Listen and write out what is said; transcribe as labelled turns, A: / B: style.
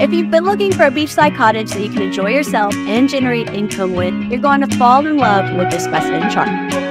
A: If you've been looking for a beachside cottage that you can enjoy yourself and generate income with, you're going to fall in love with this West End charm.